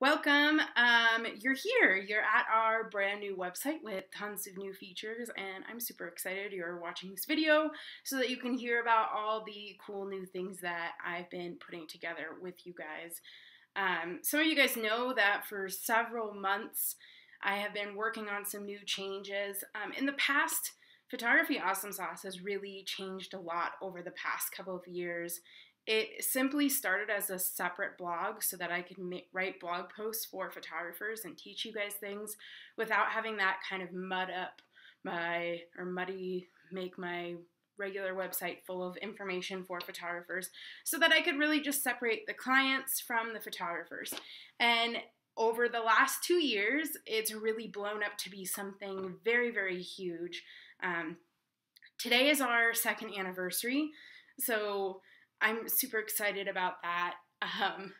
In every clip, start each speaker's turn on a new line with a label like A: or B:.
A: Welcome. Um, you're here. You're at our brand new website with tons of new features, and I'm super excited you're watching this video so that you can hear about all the cool new things that I've been putting together with you guys. Um, some of you guys know that for several months I have been working on some new changes. Um, in the past, Photography Awesome Sauce has really changed a lot over the past couple of years. It simply started as a separate blog so that I could write blog posts for photographers and teach you guys things without having that kind of mud up my or muddy make my regular website full of information for photographers so that I could really just separate the clients from the photographers. And over the last two years, it's really blown up to be something very, very huge. Um, today is our second anniversary. So I'm super excited about that. Um,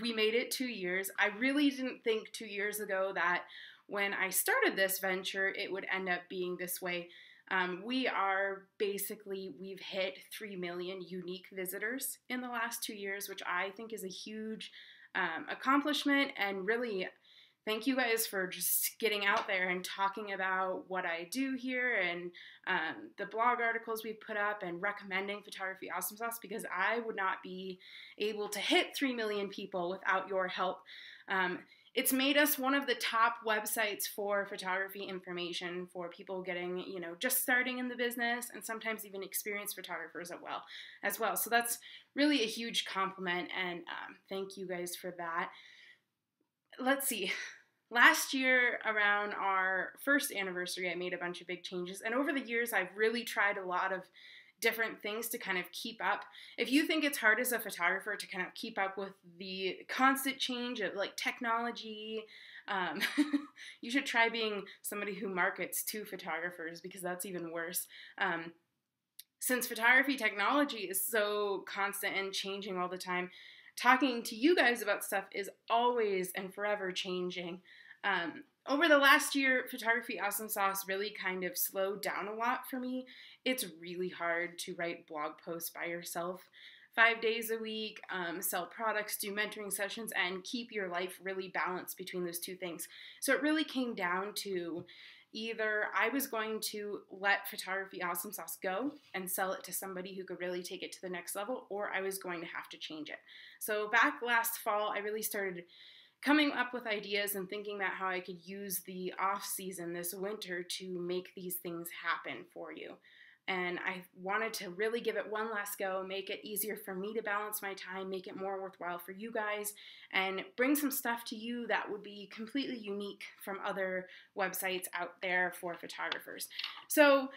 A: we made it two years. I really didn't think two years ago that when I started this venture, it would end up being this way. Um, we are basically, we've hit 3 million unique visitors in the last two years, which I think is a huge um, accomplishment and really thank you guys for just getting out there and talking about what I do here and um, the blog articles we put up and recommending Photography Awesome Sauce because I would not be able to hit 3 million people without your help. Um, it's made us one of the top websites for photography information for people getting, you know, just starting in the business and sometimes even experienced photographers as well. As well, so that's really a huge compliment, and um, thank you guys for that let's see. Last year, around our first anniversary, I made a bunch of big changes. And over the years, I've really tried a lot of different things to kind of keep up. If you think it's hard as a photographer to kind of keep up with the constant change of like technology, um, you should try being somebody who markets to photographers because that's even worse. Um, since photography technology is so constant and changing all the time, talking to you guys about stuff is always and forever changing. Um, over the last year, Photography Awesome Sauce really kind of slowed down a lot for me. It's really hard to write blog posts by yourself five days a week, um, sell products, do mentoring sessions, and keep your life really balanced between those two things. So it really came down to either I was going to let Photography Awesome Sauce go and sell it to somebody who could really take it to the next level, or I was going to have to change it. So back last fall, I really started coming up with ideas and thinking about how I could use the off season this winter to make these things happen for you and I wanted to really give it one last go, make it easier for me to balance my time, make it more worthwhile for you guys, and bring some stuff to you that would be completely unique from other websites out there for photographers. So,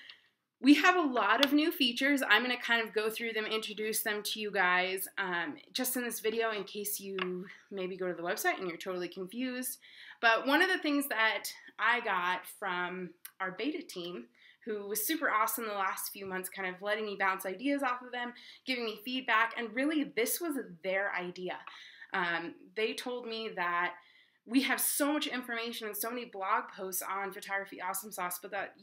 A: we have a lot of new features. I'm going to kind of go through them, introduce them to you guys um, just in this video in case you maybe go to the website and you're totally confused. But one of the things that I got from our beta team who was super awesome the last few months, kind of letting me bounce ideas off of them, giving me feedback, and really this was their idea. Um, they told me that we have so much information and so many blog posts on photography awesome sauce, but that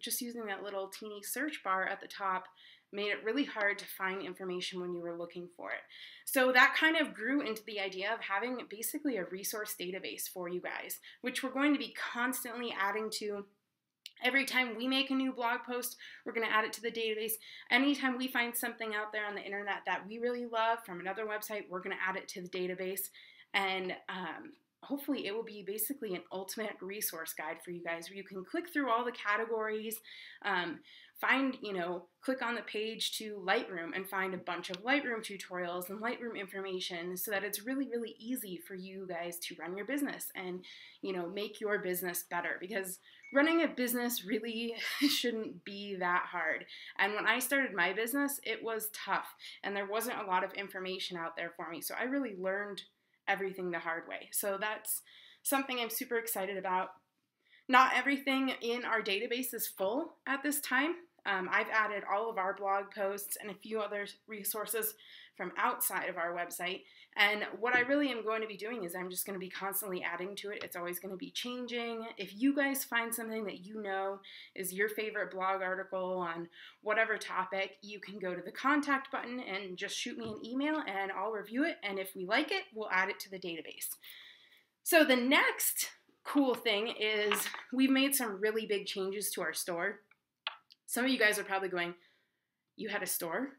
A: just using that little teeny search bar at the top made it really hard to find information when you were looking for it. So that kind of grew into the idea of having basically a resource database for you guys, which we're going to be constantly adding to Every time we make a new blog post, we're going to add it to the database. Anytime we find something out there on the internet that we really love from another website, we're going to add it to the database. And um, hopefully, it will be basically an ultimate resource guide for you guys where you can click through all the categories. Um, find, you know, click on the page to Lightroom and find a bunch of Lightroom tutorials and Lightroom information so that it's really, really easy for you guys to run your business and, you know, make your business better because running a business really shouldn't be that hard. And when I started my business, it was tough and there wasn't a lot of information out there for me. So I really learned everything the hard way. So that's something I'm super excited about. Not everything in our database is full at this time. Um, I've added all of our blog posts and a few other resources from outside of our website. And what I really am going to be doing is I'm just going to be constantly adding to it. It's always going to be changing. If you guys find something that you know is your favorite blog article on whatever topic, you can go to the contact button and just shoot me an email and I'll review it. And if we like it, we'll add it to the database. So the next cool thing is we've made some really big changes to our store. Some of you guys are probably going, You had a store?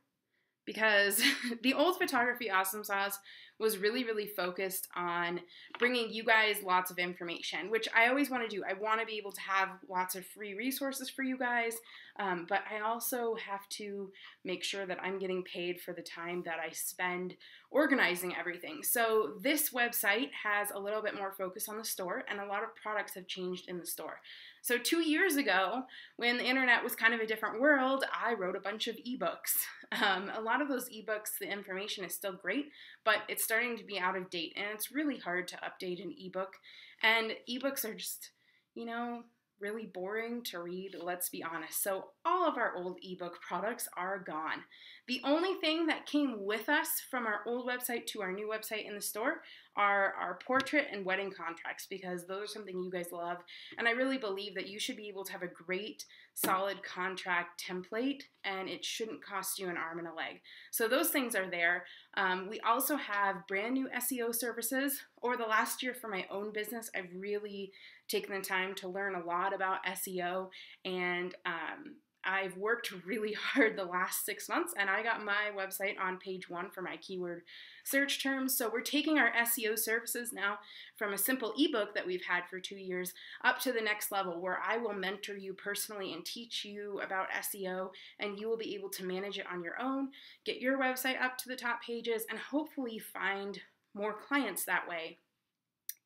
A: Because the old photography awesome sauce was really, really focused on bringing you guys lots of information, which I always want to do. I want to be able to have lots of free resources for you guys, um, but I also have to make sure that I'm getting paid for the time that I spend organizing everything. So this website has a little bit more focus on the store, and a lot of products have changed in the store. So, two years ago, when the internet was kind of a different world, I wrote a bunch of ebooks. Um, a lot of those ebooks, the information is still great, but it's starting to be out of date, and it's really hard to update an ebook. And ebooks are just, you know, really boring to read, let's be honest. So, all of our old ebook products are gone. The only thing that came with us from our old website to our new website in the store are our portrait and wedding contracts because those are something you guys love. And I really believe that you should be able to have a great, solid contract template and it shouldn't cost you an arm and a leg. So, those things are there. Um, we also have brand new SEO services. Over the last year for my own business, I've really taken the time to learn a lot about SEO and um, I've worked really hard the last six months and I got my website on page one for my keyword search terms. So we're taking our SEO services now from a simple ebook that we've had for two years up to the next level where I will mentor you personally and teach you about SEO and you will be able to manage it on your own, get your website up to the top pages, and hopefully find more clients that way.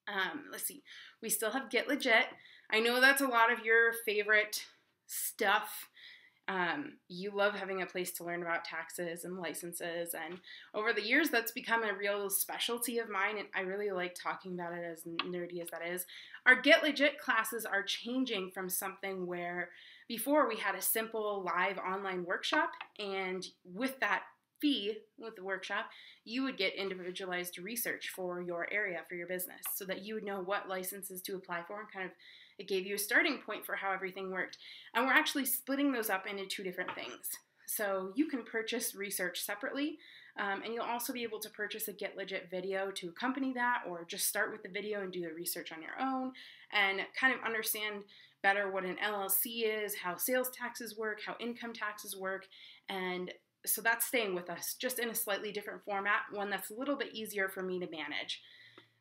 A: Um, let's see, we still have Get Legit. I know that's a lot of your favorite stuff. Um, you love having a place to learn about taxes and licenses, and over the years, that's become a real specialty of mine, and I really like talking about it as nerdy as that is. Our Get Legit classes are changing from something where before we had a simple live online workshop, and with that fee with the workshop, you would get individualized research for your area, for your business, so that you would know what licenses to apply for and kind of it gave you a starting point for how everything worked. And we're actually splitting those up into two different things. So you can purchase research separately, um, and you'll also be able to purchase a Get Legit video to accompany that, or just start with the video and do the research on your own and kind of understand better what an LLC is, how sales taxes work, how income taxes work, and so that's staying with us, just in a slightly different format, one that's a little bit easier for me to manage.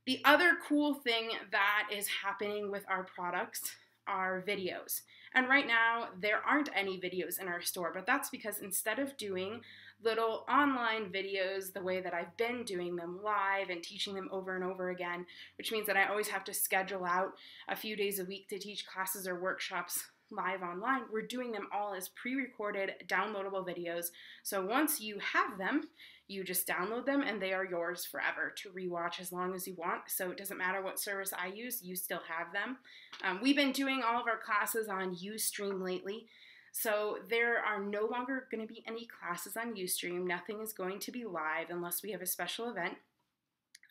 A: The other cool thing that is happening with our products are videos. And right now, there aren't any videos in our store, but that's because instead of doing little online videos the way that I've been doing them live and teaching them over and over again, which means that I always have to schedule out a few days a week to teach classes or workshops live online, we're doing them all as pre recorded, downloadable videos. So once you have them, you just download them and they are yours forever to rewatch as long as you want. So it doesn't matter what service I use, you still have them. Um, we've been doing all of our classes on Ustream lately. So there are no longer going to be any classes on Ustream. Nothing is going to be live unless we have a special event.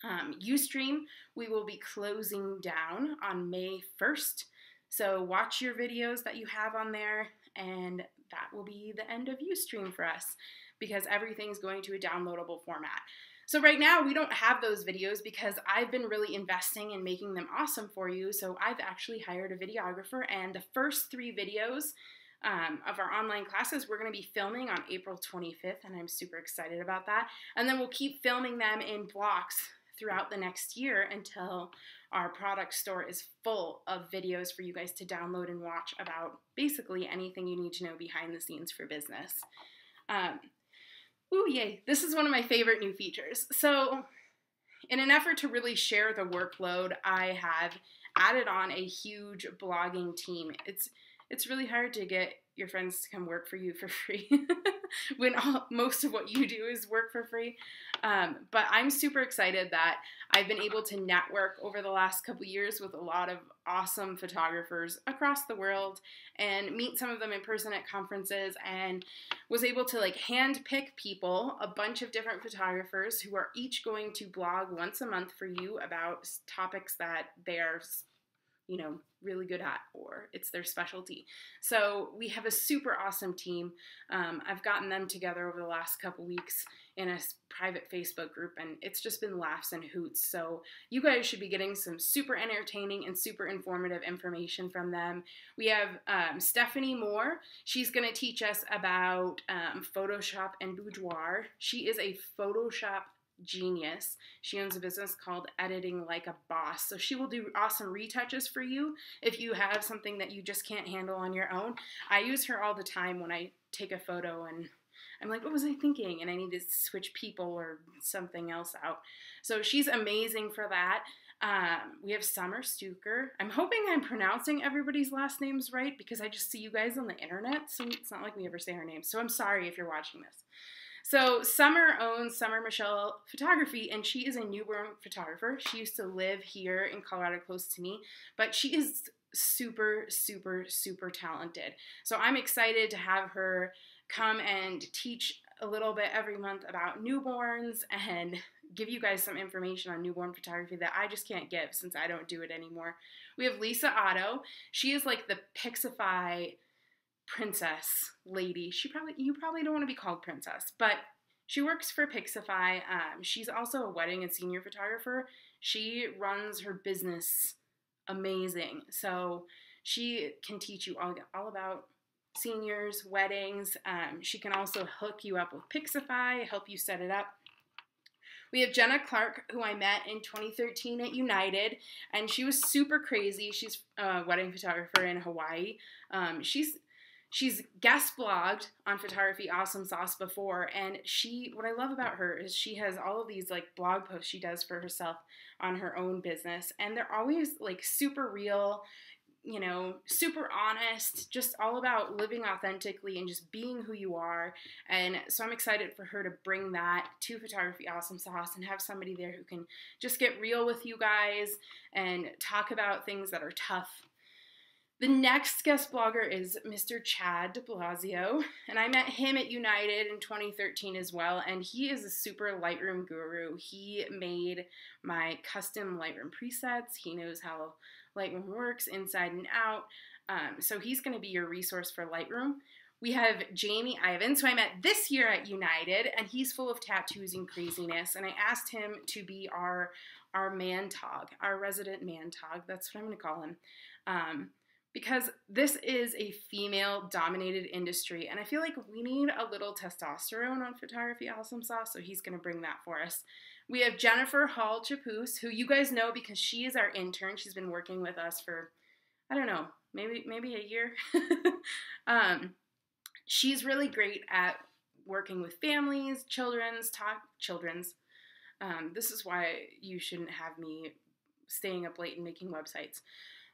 A: Um, Ustream, we will be closing down on May 1st. So watch your videos that you have on there, and that will be the end of Ustream for us because everything's going to a downloadable format. So right now we don't have those videos because I've been really investing in making them awesome for you. So I've actually hired a videographer and the first three videos um, of our online classes we're going to be filming on April 25th and I'm super excited about that. And then we'll keep filming them in blocks throughout the next year until our product store is full of videos for you guys to download and watch about basically anything you need to know behind the scenes for business. Um, Ooh, yay. This is one of my favorite new features. So, in an effort to really share the workload, I have added on a huge blogging team. It's it's really hard to get your friends to come work for you for free when all, most of what you do is work for free. Um, but I'm super excited that I've been able to network over the last couple years with a lot of awesome photographers across the world and meet some of them in person at conferences and was able to like hand pick people, a bunch of different photographers who are each going to blog once a month for you about topics that they are you know, really good at or it's their specialty. So we have a super awesome team. Um, I've gotten them together over the last couple weeks in a private Facebook group, and it's just been laughs and hoots. So, you guys should be getting some super entertaining and super informative information from them. We have um, Stephanie Moore. She's going to teach us about um, Photoshop and Boudoir. She is a Photoshop genius. She owns a business called Editing Like a Boss. So she will do awesome retouches for you if you have something that you just can't handle on your own. I use her all the time when I take a photo and I'm like, what was I thinking? And I need to switch people or something else out. So she's amazing for that. Um, we have Summer Stuker. I'm hoping I'm pronouncing everybody's last names right because I just see you guys on the internet, so it's not like we ever say her name. So I'm sorry if you're watching this. So Summer owns Summer Michelle Photography, and she is a newborn photographer. She used to live here in Colorado, close to me, but she is super, super, super talented. So I'm excited to have her come and teach a little bit every month about newborns and give you guys some information on newborn photography that I just can't give since I don't do it anymore. We have Lisa Otto. She is like the Pixifi princess lady. She probably you probably don't want to be called princess, but she works for Pixifi. Um, she's also a wedding and senior photographer. She runs her business amazing. So she can teach you all, all about seniors, weddings. Um, she can also hook you up with Pixifi, help you set it up. We have Jenna Clark, who I met in 2013 at United, and she was super crazy. She's a wedding photographer in Hawaii. Um, she's she's guest blogged on photography awesome sauce before and she what i love about her is she has all of these like blog posts she does for herself on her own business and they're always like super real you know, super honest, just all about living authentically and just being who you are. And so I'm excited for her to bring that to Photography Awesome Sauce and have somebody there who can just get real with you guys and talk about things that are tough. The next guest blogger is Mr. Chad de Blasio, and I met him at United in 2013 as well. And he is a super Lightroom guru. He made my custom Lightroom presets, he knows how Lightroom works inside and out. Um, so he's going to be your resource for Lightroom. We have Jamie Ivins, who I met this year at United, and he's full of tattoos and craziness. And I asked him to be our our man tog, our resident man tog. That's what I'm going to call him. Um, because this is a female dominated industry and I feel like we need a little testosterone on photography awesome sauce so he's going to bring that for us. We have Jennifer Hall Chapus who you guys know because she is our intern. She's been working with us for I don't know, maybe maybe a year. um, she's really great at working with families, children's talk children's. Um, this is why you shouldn't have me staying up late and making websites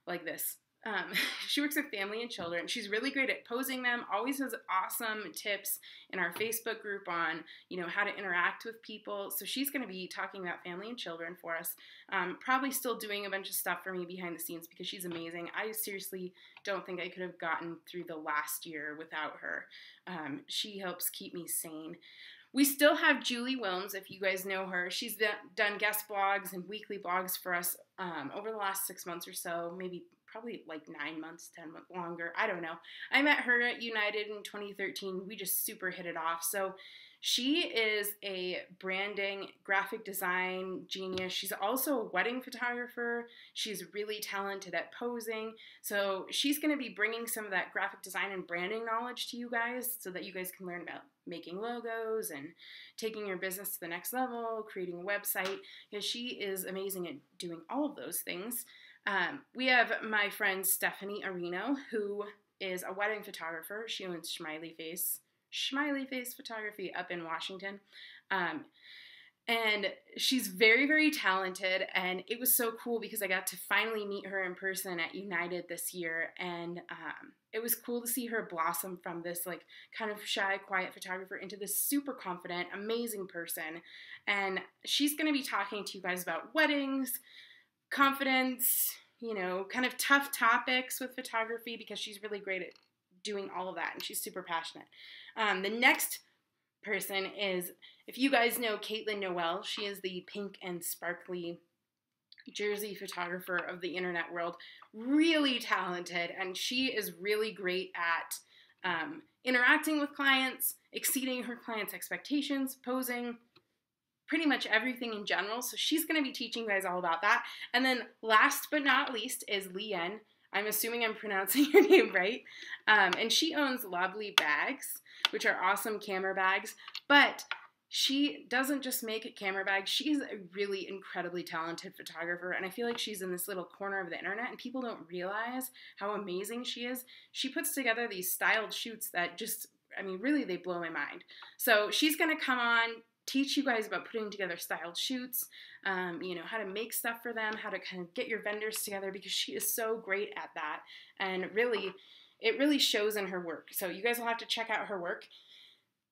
A: like this. Um, she works with family and children. She's really great at posing them. Always has awesome tips in our Facebook group on you know how to interact with people. So she's going to be talking about family and children for us. Um, probably still doing a bunch of stuff for me behind the scenes because she's amazing. I seriously don't think I could have gotten through the last year without her. Um, she helps keep me sane. We still have Julie Wilms, if you guys know her. She's done guest blogs and weekly blogs for us um, over the last six months or so, maybe probably like nine months, 10 months longer. I don't know. I met her at United in 2013. We just super hit it off. So she is a branding, graphic design genius. She's also a wedding photographer. She's really talented at posing. So she's going to be bringing some of that graphic design and branding knowledge to you guys so that you guys can learn about making logos and taking your business to the next level, creating a website, because she is amazing at doing all of those things. Um, we have my friend Stephanie Areno, who is a wedding photographer. She owns Smiley Face, Smiley Face Photography up in Washington. Um, and she's very, very talented. And it was so cool because I got to finally meet her in person at United this year. And um, it was cool to see her blossom from this, like, kind of shy, quiet photographer into this super confident, amazing person. And she's going to be talking to you guys about weddings, confidence, you know, kind of tough topics with photography because she's really great at doing all of that and she's super passionate. Um, the next person is, if you guys know Caitlin Noel, she is the pink and sparkly Jersey photographer of the internet world. Really talented, and she is really great at um, interacting with clients, exceeding her clients' expectations, posing, pretty much everything in general. So she's going to be teaching you guys all about that. And then last but not least is Leanne. I'm assuming I'm pronouncing your name right. Um, and she owns Lovely Bags, which are awesome camera bags. But she doesn't just make camera bags, she's a really incredibly talented photographer. And I feel like she's in this little corner of the internet, and people don't realize how amazing she is. She puts together these styled shoots that just, I mean, really, they blow my mind. So she's gonna come on, teach you guys about putting together styled shoots, um, you know, how to make stuff for them, how to kind of get your vendors together because she is so great at that. And really, it really shows in her work. So you guys will have to check out her work.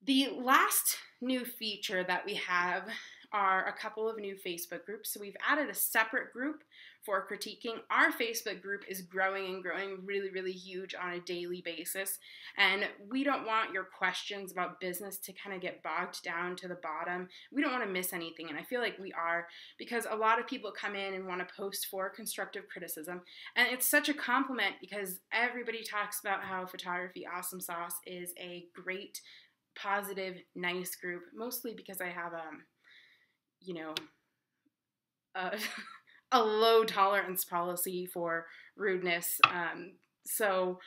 A: The last new feature that we have are a couple of new Facebook groups. So we've added a separate group for critiquing. Our Facebook group is growing and growing really, really huge on a daily basis. And we don't want your questions about business to kind of get bogged down to the bottom. We don't want to miss anything. And I feel like we are because a lot of people come in and want to post for constructive criticism. And it's such a compliment because everybody talks about how Photography Awesome Sauce is a great, positive, nice group, mostly because I have um you know, a, a low tolerance policy for rudeness. Um, so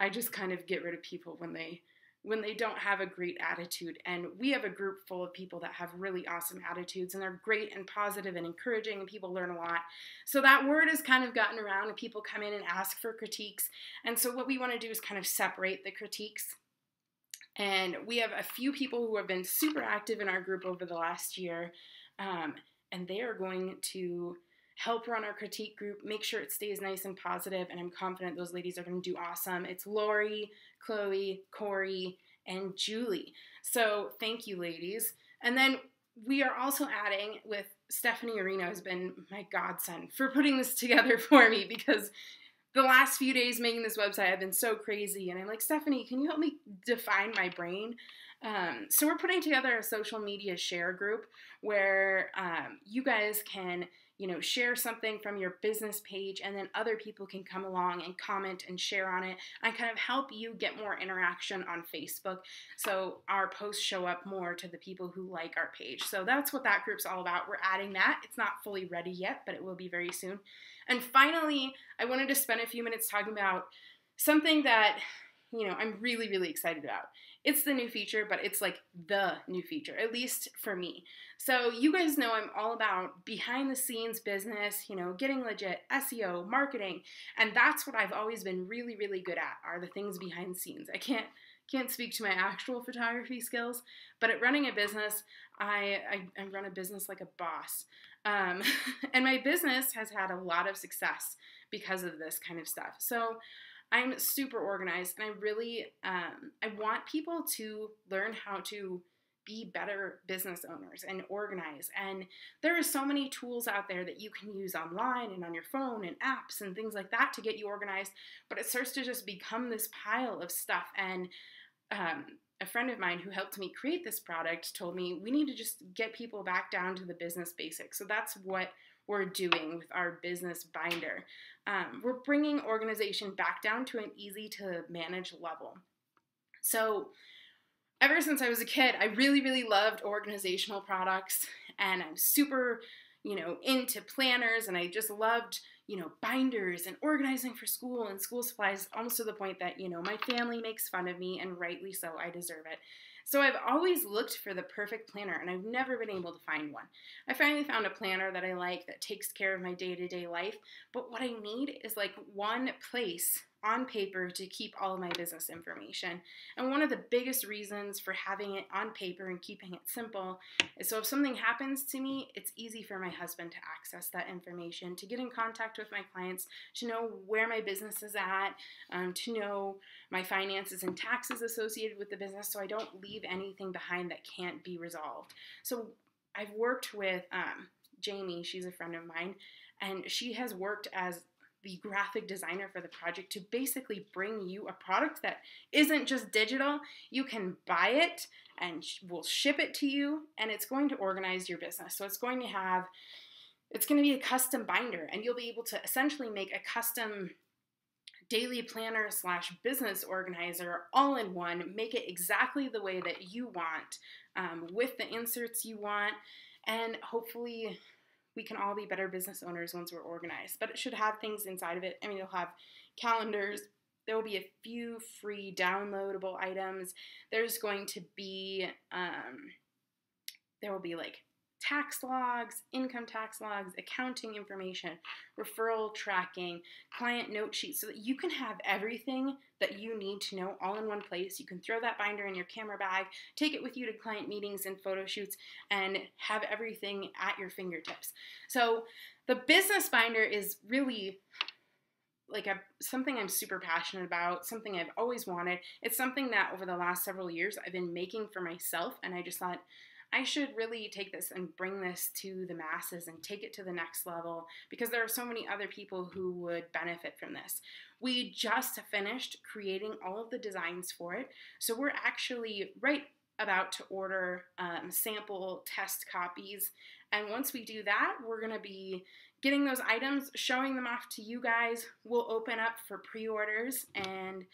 A: I just kind of get rid of people when they when they don't have a great attitude. And we have a group full of people that have really awesome attitudes and they're great and positive and encouraging and people learn a lot. So that word has kind of gotten around and people come in and ask for critiques. And so what we want to do is kind of separate the critiques. And we have a few people who have been super active in our group over the last year. Um, and they are going to help run our critique group, make sure it stays nice and positive, and I'm confident those ladies are going to do awesome. It's Lori, Chloe, Corey, and Julie. So thank you, ladies. And then we are also adding with Stephanie Arena has been my godson for putting this together for me because the last few days making this website have been so crazy. And I'm like, Stephanie, can you help me define my brain? Um, so we're putting together a social media share group where um, you guys can you know share something from your business page and then other people can come along and comment and share on it and kind of help you get more interaction on facebook. So our posts show up more to the people who like our page. So that's what that group's all about. We're adding that. It's not fully ready yet but it will be very soon. And finally i wanted to spend a few minutes talking about something that you know i'm really really excited about it's the new feature, but it's like the new feature, at least for me. So, you guys know I'm all about behind the scenes business, you know, getting legit, SEO, marketing, and that's what I've always been really, really good at are the things behind the scenes. I can't can't speak to my actual photography skills, but at running a business, I, I, I run a business like a boss. Um, and my business has had a lot of success because of this kind of stuff. So, I'm super organized and I really um, I want people to learn how to be better business owners and organize. And there are so many tools out there that you can use online and on your phone and apps and things like that to get you organized. But it starts to just become this pile of stuff. And um, a friend of mine who helped me create this product told me we need to just get people back down to the business basics. So that's what we're doing with our business binder. Um, we're bringing organization back down to an easy to manage level. So, ever since I was a kid, I really, really loved organizational products, and I'm super, you know, into planners, and I just loved, you know, binders and organizing for school and school supplies, almost to the point that, you know, my family makes fun of me, and rightly so, I deserve it. So I've always looked for the perfect planner and I've never been able to find one. I finally found a planner that I like that takes care of my day to day life, but what I need is like one place on paper to keep all of my business information. And one of the biggest reasons for having it on paper and keeping it simple is so if something happens to me, it's easy for my husband to access that information, to get in contact with my clients, to know where my business is at, um, to know my finances and taxes associated with the business so I don't leave anything behind that can't be resolved. So I've worked with um, Jamie, she's a friend of mine, and she has worked as the graphic designer for the project to basically bring you a product that isn't just digital. You can buy it and we'll ship it to you, and it's going to organize your business. So it's going to have, it's going to be a custom binder, and you'll be able to essentially make a custom daily planner slash business organizer all in one. Make it exactly the way that you want um, with the inserts you want. And hopefully, we can all be better business owners once we're organized. But it should have things inside of it. I mean, it'll have calendars. There will be a few free downloadable items. There's going to be, um, there will be like tax logs, income tax logs, accounting information, referral tracking, client note sheets, so that you can have everything that you need to know all in one place. You can throw that binder in your camera bag, take it with you to client meetings and photo shoots, and have everything at your fingertips. So the business binder is really like a, something I'm super passionate about, something I've always wanted. It's something that over the last several years I've been making for myself, and I just thought I should really take this and bring this to the masses and take it to the next level because there are so many other people who would benefit from this. We just finished creating all of the designs for it, so we're actually right about to order um, sample test copies. And once we do that, we're going to be getting those items, showing them off to you guys. We'll open up for pre orders and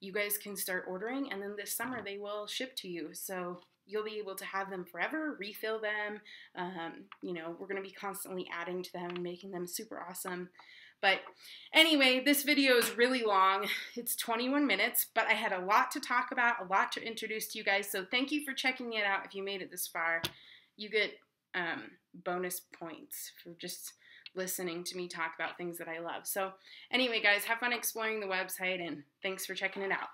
A: you guys can start ordering. And then this summer, they will ship to you. So you'll be able to have them forever, refill them. Um, you know, we're going to be constantly adding to them and making them super awesome. But anyway, this video is really long. It's 21 minutes, but I had a lot to talk about, a lot to introduce to you guys. So thank you for checking it out. If you made it this far, you get um, bonus points for just listening to me talk about things that I love. So anyway, guys, have fun exploring the website and thanks for checking it out.